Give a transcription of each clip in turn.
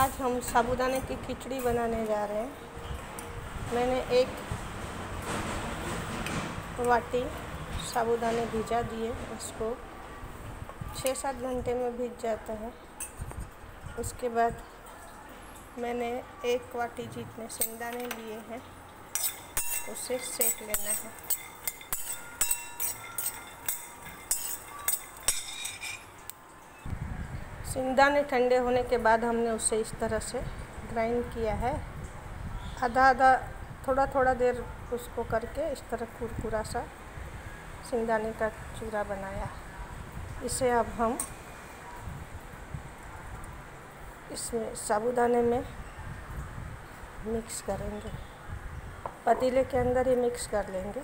आज हम साबूदाने की खिचड़ी बनाने जा रहे हैं। मैंने एक वाटी साबूदाने भिजा दिए, उसको छः सात घंटे में भीज जाता है। उसके बाद मैंने एक वाटी जितने सिंगदाने लिए हैं, उसे सेक लेना है। सिंगदाने ठंडे होने के बाद हमने उसे इस तरह से ग्राइंड किया है। आधा आधा, थोड़ा थोड़ा देर उसको करके इस तरह कुरकुरा सा सिंगदाने का चूरा बनाया। इसे अब हम इसमें साबुदाने में मिक्स करेंगे। पतीले के अंदर ही मिक्स कर लेंगे।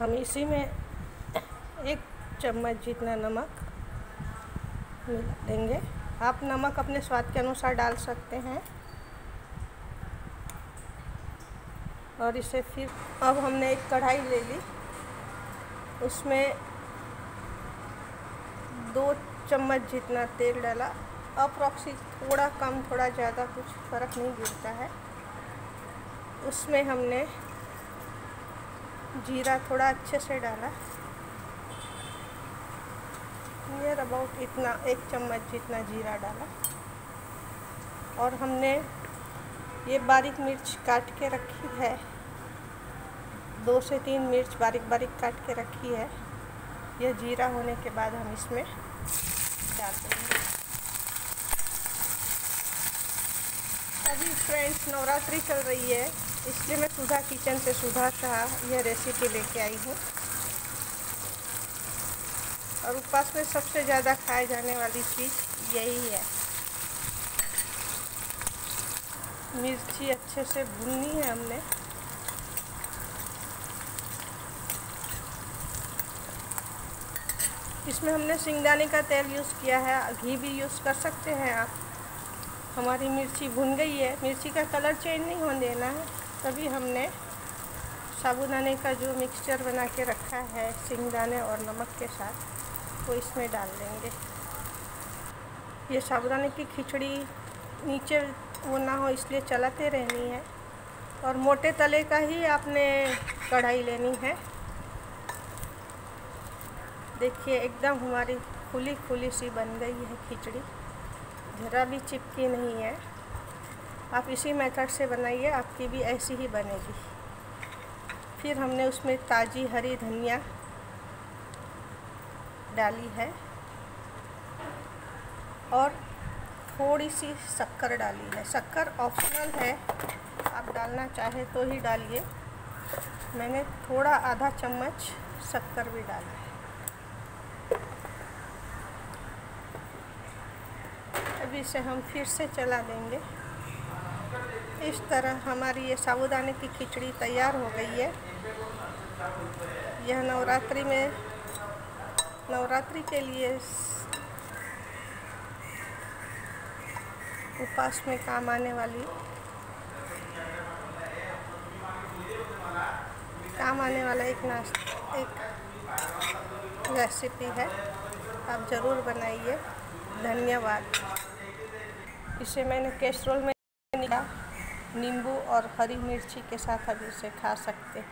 हम इसी में एक चम्मच जितना नमक मिला देंगे। आप नमक अपने स्वाद के अनुसार डाल सकते हैं। और इसे फिर, अब हमने एक कढ़ाई ले ली। उसमें दो चम्मच जितना तेल डाला। अप्रॉक्सी थोड़ा कम, थोड़ा ज़्यादा कुछ फ़र्क नहीं गिरता है। उसमें हमने जीरा थोड़ा अच्छे से डाला। नियर अबाउट इतना, एक चम्मच जितना जीरा डाला। और हमने ये बारीक मिर्च काट के रखी है। दो से तीन मिर्च बारीक बारीक काट के रखी है। यह जीरा होने के बाद हम इसमें डाल देंगे। अभी फ्रेंड्स नवरात्रि चल रही है। इसलिए मैं सुधा किचन से सुधा शाह यह रेसिपी लेके आई हूँ। और उपवास में सबसे ज़्यादा खाए जाने वाली चीज़ यही है। मिर्ची अच्छे से भूननी है हमने। इसमें हमने सिंगदाने का तेल यूज़ किया है, घी भी यूज़ कर सकते हैं आप। हमारी मिर्ची भुन गई है। मिर्ची का कलर चेंज नहीं होने देना है। तभी हमने साबुदाने का जो मिक्सचर बना के रखा है, सिंगदाने और नमक के साथ, वो इसमें डाल देंगे। ये साबुदाने की खिचड़ी नीचे वो ना हो, इसलिए चलाते रहनी है। और मोटे तले का ही आपने कढ़ाई लेनी है। देखिए, एकदम हमारी खुली खुली सी बन गई है खिचड़ी। ज़रा भी चिपकी नहीं है। आप इसी मेथड से बनाइए, आपकी भी ऐसी ही बनेगी। फिर हमने उसमें ताज़ी हरी धनिया डाली है और थोड़ी सी शक्कर डाली है। शक्कर ऑप्शनल है, आप डालना चाहे तो ही डालिए। मैंने थोड़ा आधा चम्मच शक्कर भी डाला है। अभी इसे हम फिर से चला देंगे। इस तरह हमारी ये साबुदाने की खिचड़ी तैयार हो गई है। यह नवरात्रि में, नवरात्रि के लिए उपास में काम आने वाली, काम आने वाला एक नाश्ता एक रेसिपी है। आप ज़रूर बनाइए। धन्यवाद। इसे मैंने कैस्ट्रोल में नींबू और हरी मिर्ची के साथ अभी इसे खा सकते हैं।